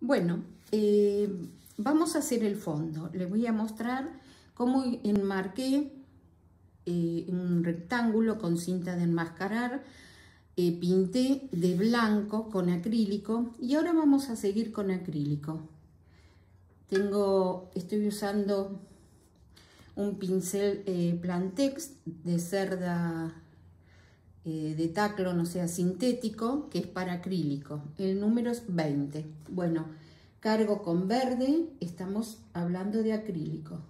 Bueno, eh, vamos a hacer el fondo. Les voy a mostrar cómo enmarqué eh, un rectángulo con cinta de enmascarar, eh, pinté de blanco con acrílico y ahora vamos a seguir con acrílico. Tengo, estoy usando un pincel Plantex de cerda eh, de taclo, no sea sintético, que es para acrílico. El número es 20. Bueno, cargo con verde, estamos hablando de acrílico.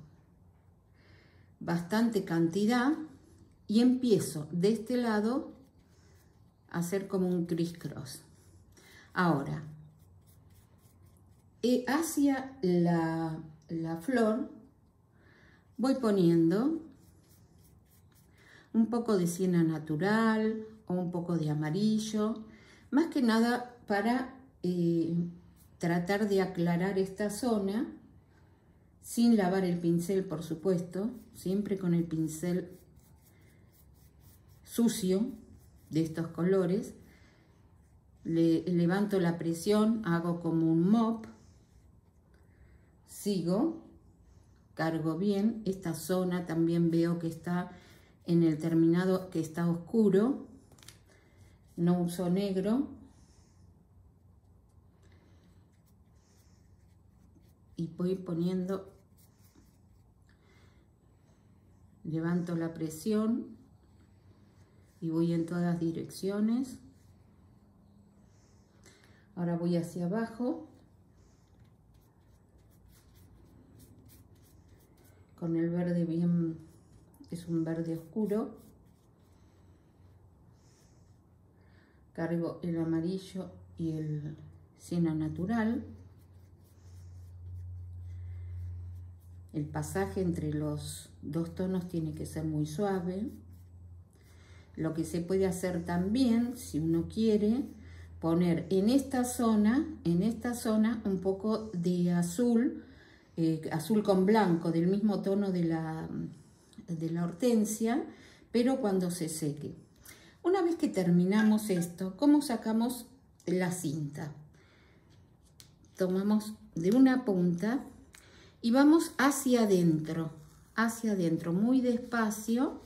Bastante cantidad y empiezo de este lado a hacer como un criss-cross. Ahora, eh, hacia la, la flor voy poniendo un poco de siena natural o un poco de amarillo, más que nada para eh, tratar de aclarar esta zona sin lavar el pincel, por supuesto, siempre con el pincel sucio de estos colores. Le, levanto la presión, hago como un mop, sigo, cargo bien. Esta zona también veo que está en el terminado que está oscuro, no uso negro, y voy poniendo, levanto la presión y voy en todas direcciones. Ahora voy hacia abajo con el verde bien es un verde oscuro. Cargo el amarillo y el siena natural. El pasaje entre los dos tonos tiene que ser muy suave. Lo que se puede hacer también, si uno quiere, poner en esta zona, en esta zona, un poco de azul, eh, azul con blanco, del mismo tono de la, de la hortensia, pero cuando se seque. Una vez que terminamos esto, ¿cómo sacamos la cinta? Tomamos de una punta y vamos hacia adentro, hacia adentro, muy despacio,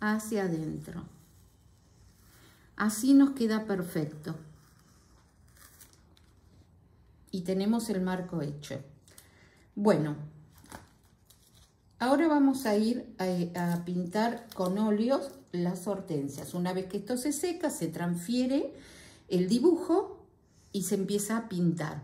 hacia adentro. Así nos queda perfecto. Y tenemos el marco hecho. Bueno, Ahora vamos a ir a, pintar con óleos las hortensias. Una vez que esto se seca, se transfiere el dibujo y se empieza a pintar.